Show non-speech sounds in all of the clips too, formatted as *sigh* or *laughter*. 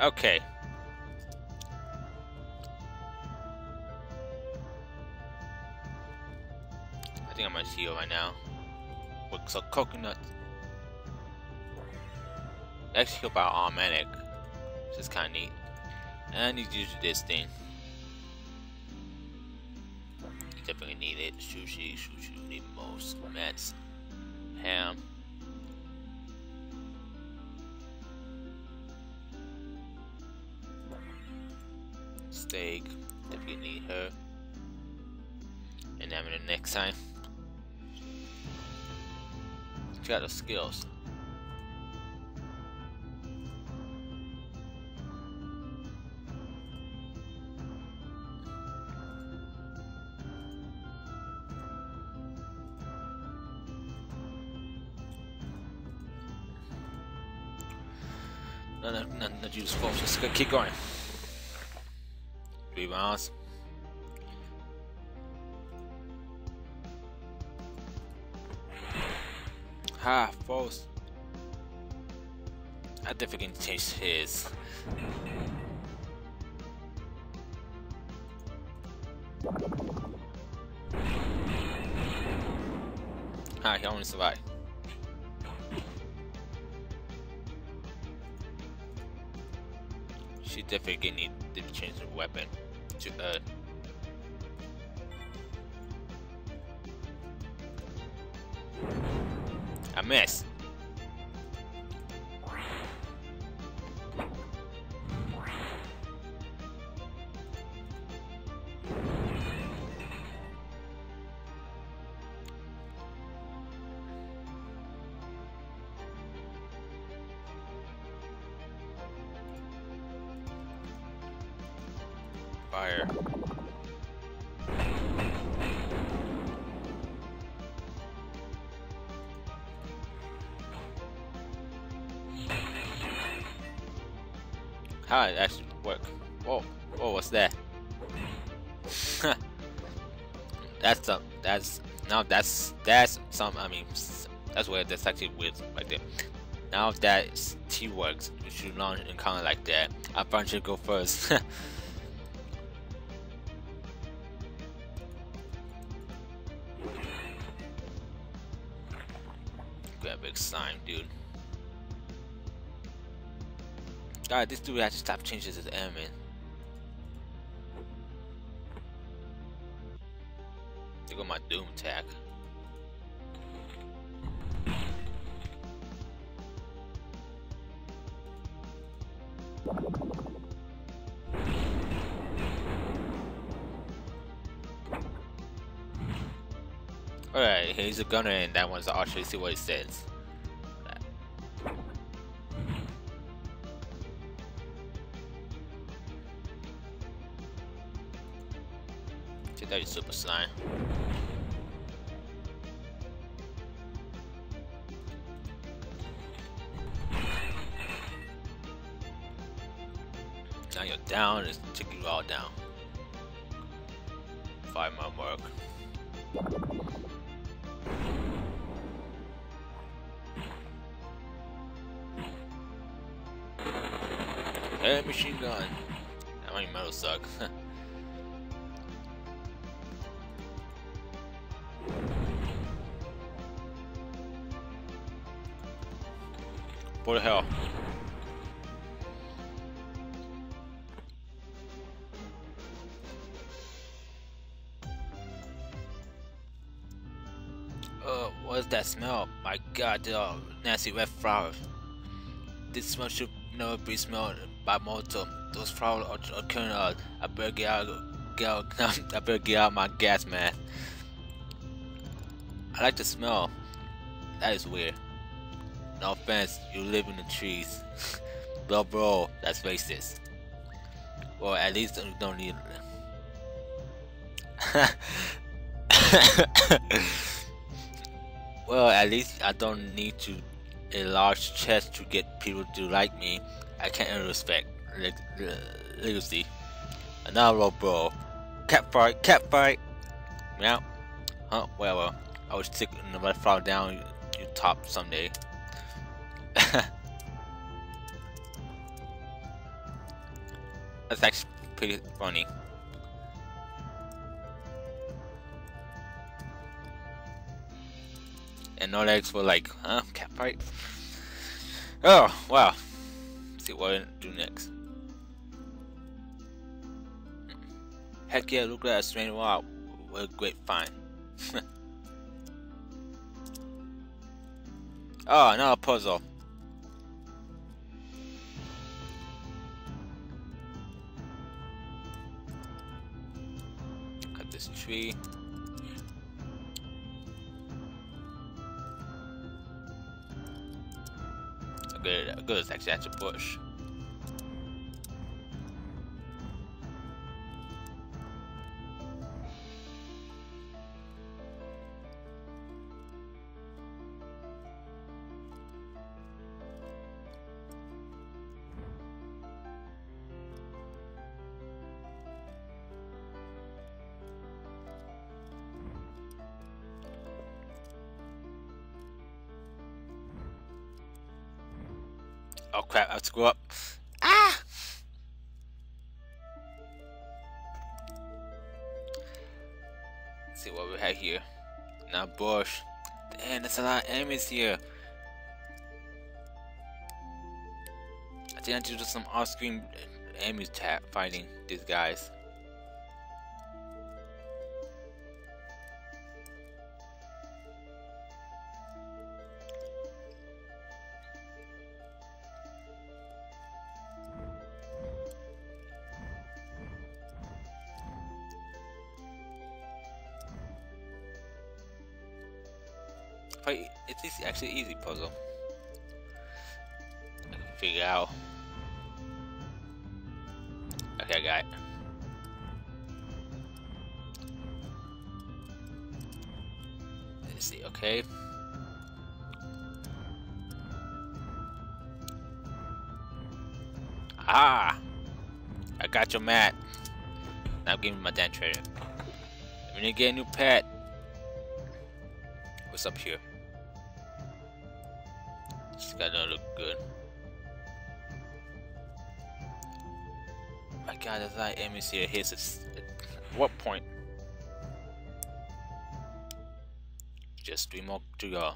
Okay. I think I'm gonna heal right now. With some coconut. Actually heal by automatic. Which is kinda neat. And I need to use this thing. Definitely need it. Sushi, sushi, need most. Mets. Ham. Steak. you need her. And then the next time. She got the skills. No, no, no, no. Just keep going. Miles. Ha, ah, false. I definitely can change his. Ha, he only survived. She definitely need to change the weapon to uh I miss. Fire. How it actually work? Whoa, whoa, what's that? *laughs* that's some. That's now. That's that's some. I mean, that's where that's actually weird right there. Now that T works, you should launch encounter like that. I find should go first. *laughs* Grab big slime, dude. God, this dude has to stop changing his aiming. Look at my Doom attack. He's a gunner and that one's the archer. See what it says. Check out your super slime. Now you're down, it's taking you all down. Five more work. Hey, machine gun. That might metal suck. *laughs* what the hell? Uh, what's that smell? My god, the nasty red flowers. This smell should never be smelled by mortal. Those flowers are occurring out. I better get out, get out, *laughs* I better get out my gas man. I like the smell. That is weird. No offense, you live in the trees. *laughs* bro, bro, that's racist. Well, at least you don't need *laughs* well, at least I don't need to a large chest to get people to like me. I can't respect leg uh, legacy. Another bro. Cat fight, cat fight. Meow. Huh? Well, well. I was stick the red flower down you, you top someday. *laughs* That's actually pretty funny. And NoLegs were like, huh, cat fight? Oh, wow. See what I do next. Heck yeah, look at that strange wow. What a great find. oh, *laughs* another puzzle. Cut this tree. Good, good, it's actually at a bush. Oh crap, I have to go up. Ah! Let's see what we have here. Now bush. Damn, there's a lot of enemies here. I think I need to do some off-screen enemies tap fighting these guys. Quite it's actually easy puzzle. I can figure out. Okay, I got it. Let's see, okay. Ah! I got your mat. Now give me my damn treasure. I'm gonna get a new pet. What's up here? Gotta look good. My god, there's like enemies here. Here's at what point? Just three more to go.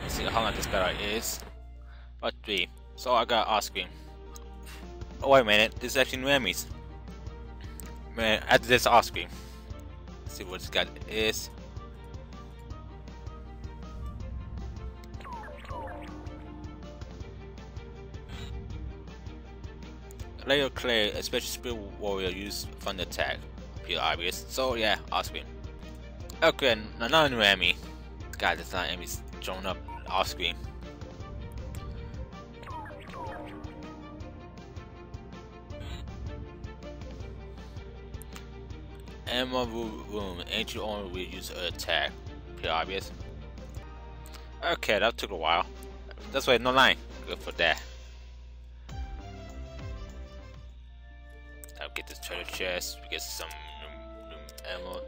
Let's see how long this battle is. But 3. So I got ice cream. Oh wait a minute, this is actually new enemies. Man, after this off screen. Let's see what this guy is. Layer Clay, especially Spirit Warrior, use Thunder Attack. Pretty obvious. So yeah, off screen. Okay, another new enemy. God, this not enemy's shown up off screen. Emma room. Ancient only will use attack. Pretty obvious. Okay, that took a while. That's why no line. Good for that. I'll get this treasure chest. We get some new ammo.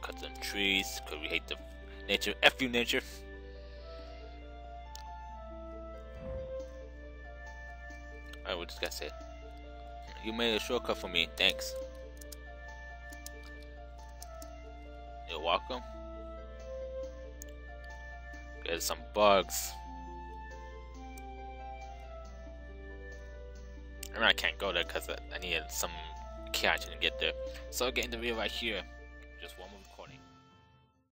Cut some trees because we hate the nature. F you nature. You made a shortcut for me. Thanks. You're welcome. Get some bugs. I mean, I can't go there because I needed some cash to get there. So, getting the video right here.